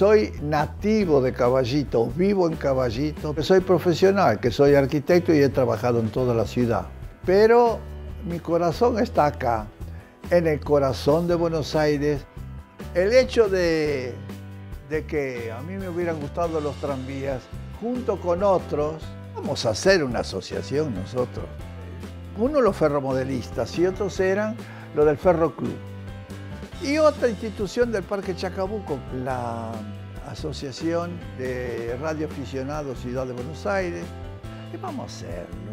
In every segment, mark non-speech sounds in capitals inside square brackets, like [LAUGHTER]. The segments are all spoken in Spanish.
soy nativo de Caballito, vivo en Caballito, que soy profesional, que soy arquitecto y he trabajado en toda la ciudad. Pero mi corazón está acá, en el corazón de Buenos Aires. El hecho de, que a mí me hubieran gustado los tranvías, junto con otros, vamos a hacer una asociación nosotros. Uno los ferromodelistas y otros eran los del Ferro Club. Y otra institución del Parque Chacabuco, la Asociación de Radioaficionados Ciudad de Buenos Aires. Y vamos a hacerlo.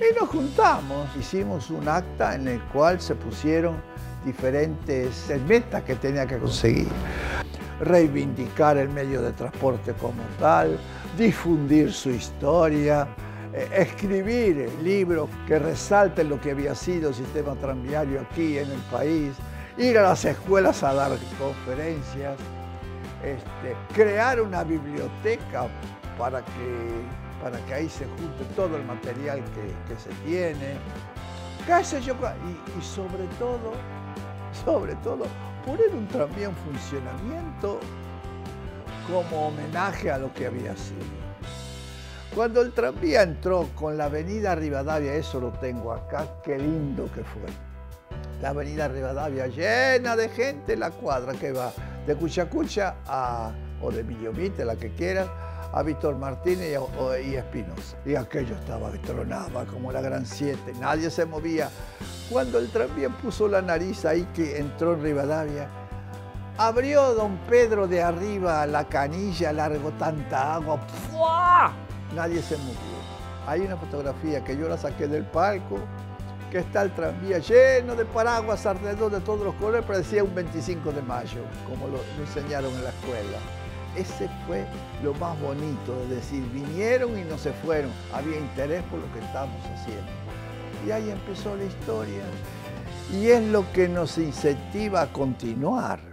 Y nos juntamos, hicimos un acta en el cual se pusieron diferentes metas que tenía que conseguir. Reivindicar el medio de transporte como tal, difundir su historia, eh, escribir libros que resalten lo que había sido el sistema tranviario aquí en el país, ir a las escuelas a dar conferencias, este, crear una biblioteca para que, para que ahí se junte todo el material que, se tiene, yo, y, y sobre todo, [LAUGHS] sobre todo, poner un tranvía en funcionamiento como homenaje a lo que había sido. Cuando el tranvía entró con la avenida Rivadavia, eso lo tengo acá, qué lindo que fue. La avenida Rivadavia llena de gente, la cuadra que va de Cuchacucha a, o de Villomite, la que quieras, a Víctor Martínez y, Espinosa. Y aquello estaba, tronaba como la Gran Siete, nadie se movía. Cuando el tranvía puso la nariz ahí que entró en Rivadavia, abrió don Pedro de arriba la canilla, largo tanta agua, ¡fua! nadie se movió. Hay una fotografía que yo la saqué del palco, que está el tranvía lleno de paraguas alrededor de todos los colores, parecía un 25 de mayo, como lo, enseñaron en la escuela. Ese fue lo más bonito, de decir, vinieron y no se fueron, había interés por lo que estamos haciendo. Y ahí empezó la historia. Y es lo que nos incentiva a continuar.